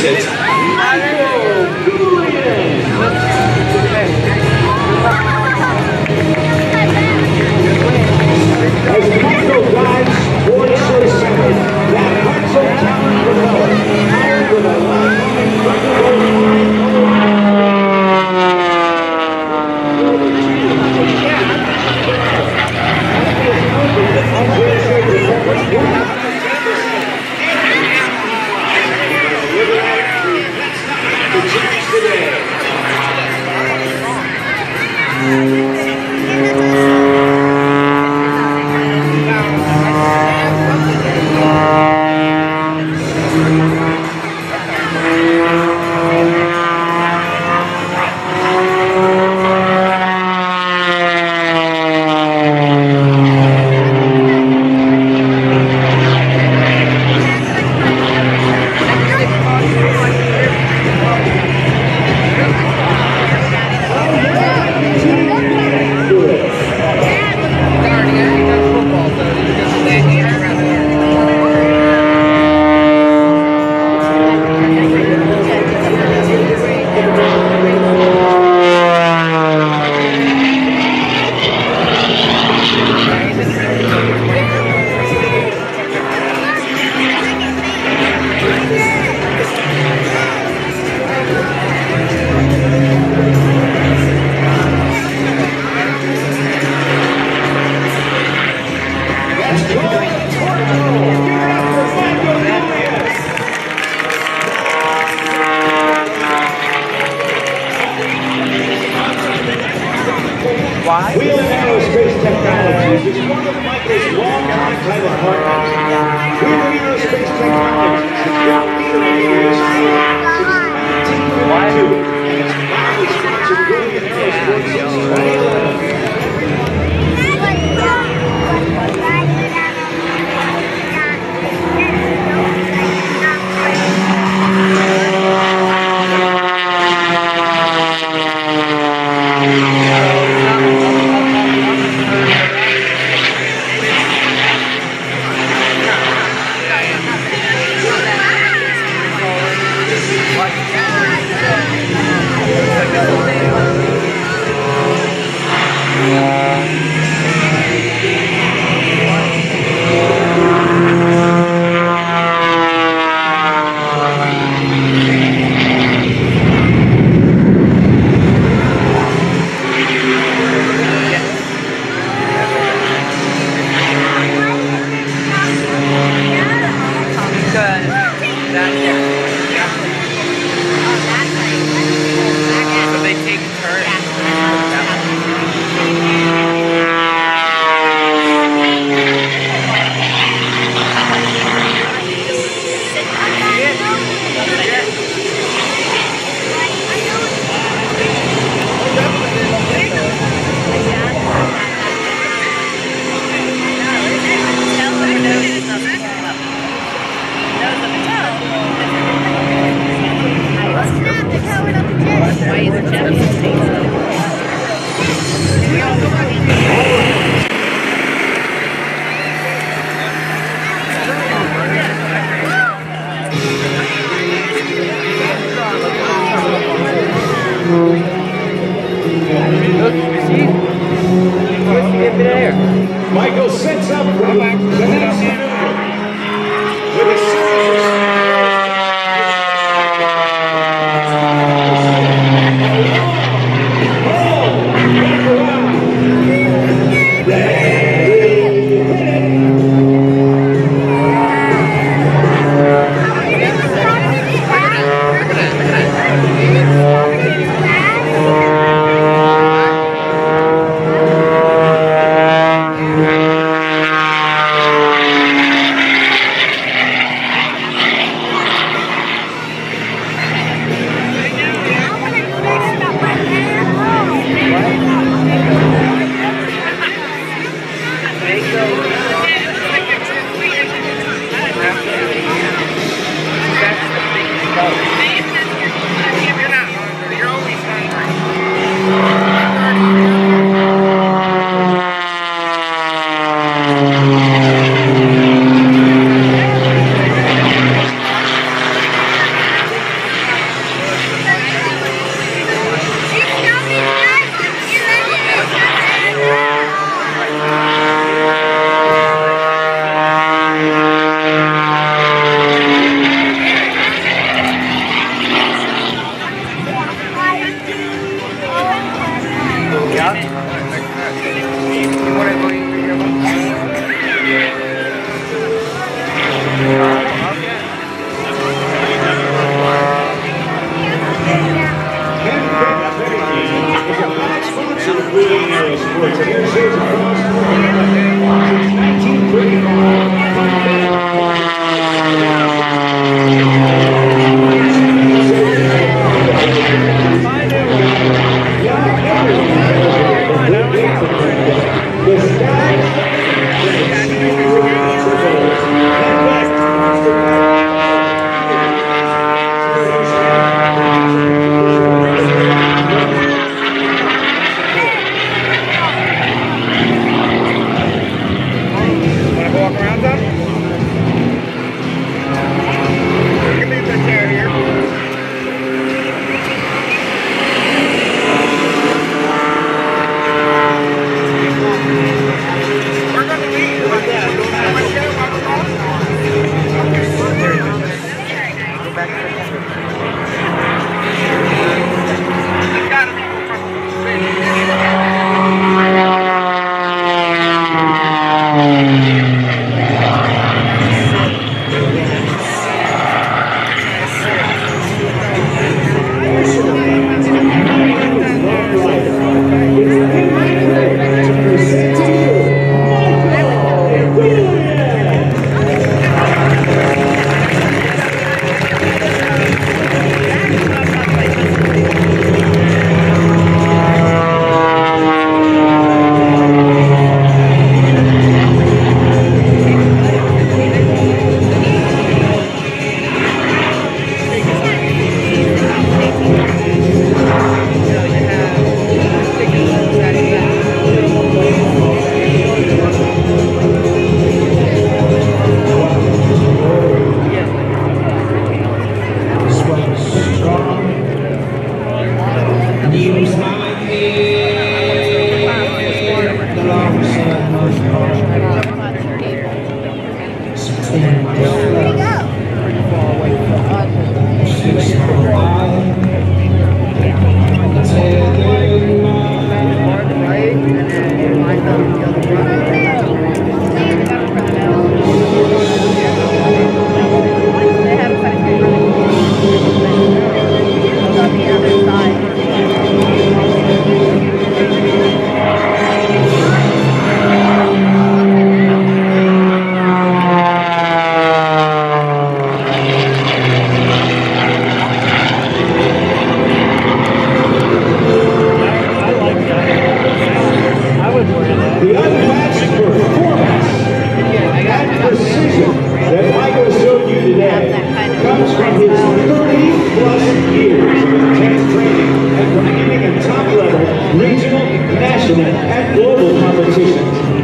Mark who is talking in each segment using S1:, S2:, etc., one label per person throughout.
S1: takes
S2: Why?
S1: Whelen Aerospace Technologies is one of Michael's longtime title partners. Whelen Aerospace Technologies has been leader in the industry since 1992 and has proudly sponsored Whelen Aerosports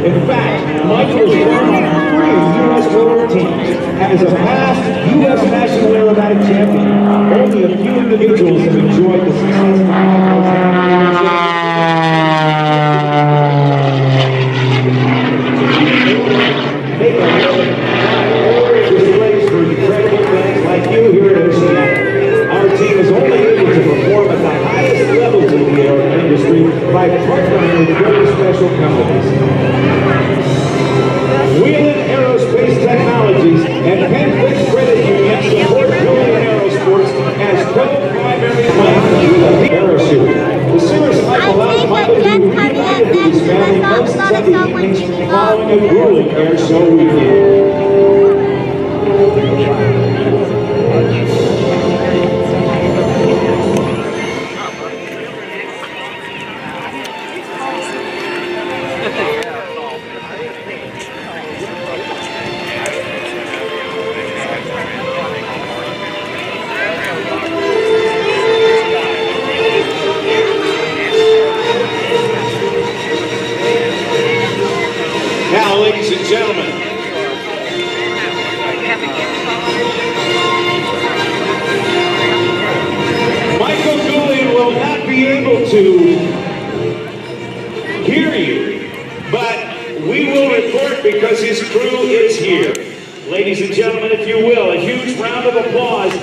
S1: In fact, Michael is one of three U.S. lower teams and is a past U.S. National Aerobatic Champion. Only a few individuals have enjoyed the success Jets come in, then the Sox got to stop when able to hear you, but we will report because his crew is here. Ladies and gentlemen, if you will, a huge round of applause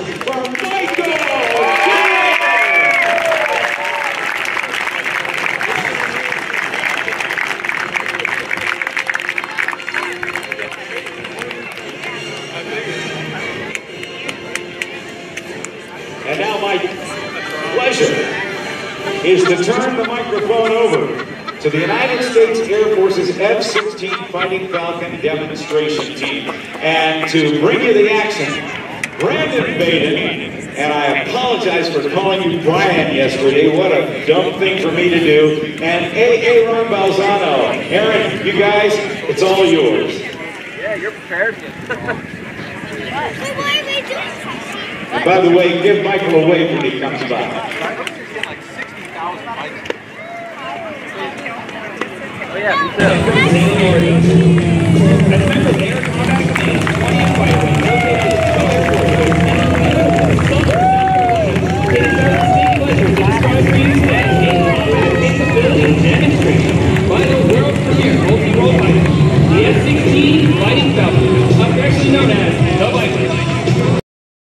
S1: is to turn the microphone over to the United States Air Force's F-16 Fighting Falcon demonstration team. And to bring you the action, Brandon Baden, and I apologize for calling you Brian yesterday. What a dumb thing for me to do. And A.A. Ron Balzano. Aaron, you guys, it's all yours.
S2: Yeah, you're prepared.
S3: Wait, why are doing
S1: this? By the way, give Michael a wave when he comes by.
S2: Yeah, me too.